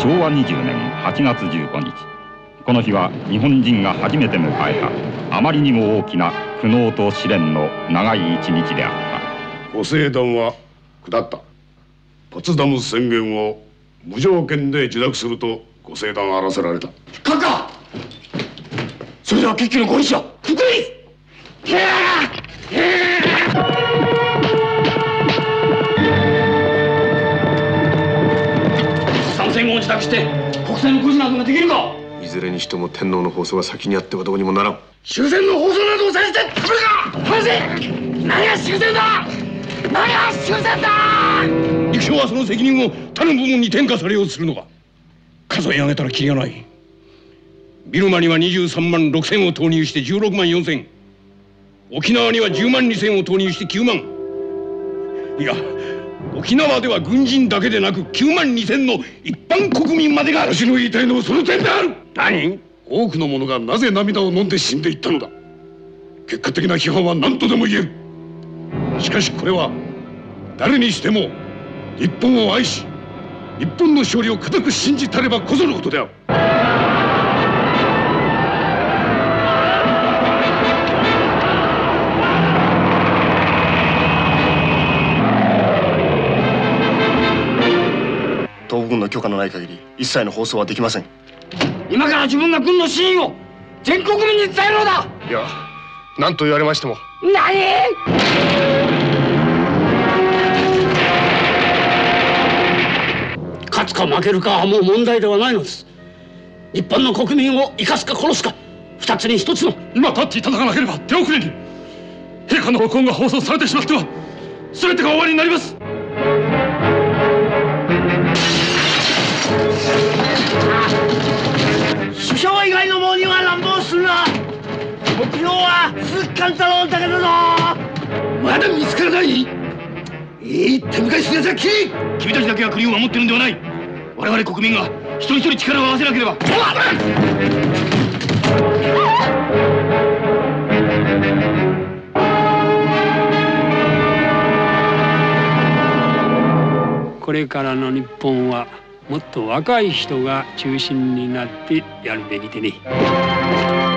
昭和20年8月15日。この日は日本人が初めて迎えたあまりにも大きな苦悩と試練の長い一日であった。ご聖断は下った。ポツダム宣言を無条件で受諾するとご聖断あらせられた。閣下それでは決起のご意思は福井参戦後を自宅して国政の孤児などができるか？いずれにしても天皇の放送が先にあってはどうにもならん。終戦の放送などをさせて食べるか？話せ！何が終戦だ？何が終戦だ？陸将はその責任を他の部門に転嫁されようとするのか？数え上げたらキリがない。ビルマには23万6千を投入して16万4千。沖縄には10万2千を投入して9万。いや沖縄では軍人だけでなく9万2千の一般国民までが私の言いたいのはその点である。何？多くの者がなぜ涙を飲んで死んでいったのだ。結果的な批判は何とでも言える。しかしこれは誰にしても日本を愛し日本の勝利を固く信じたればこそのことである軍の許可のない限り一切の放送はできません。今から自分が軍の真意を全国民に伝えるのだ！いや何と言われましても。何？勝つか負けるかはもう問題ではないのです。日本の国民を生かすか殺すか二つに一つの今立っていただかなければ手遅れに陛下の録音が放送されてしまっては全てが終わりになります目標は鈴木貫太郎だけだぞ。まだ見つからない？いい手向かいするやつは切り君たちだけが国を守ってるんではない。我々国民が一人一人力を合わせなければ。これからの日本はもっと若い人が中心になってやるべきでね。